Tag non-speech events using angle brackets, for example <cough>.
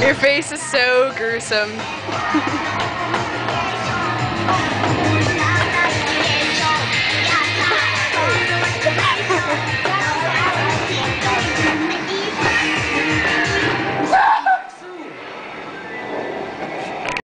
Your face is so gruesome. <laughs>